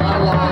Bye.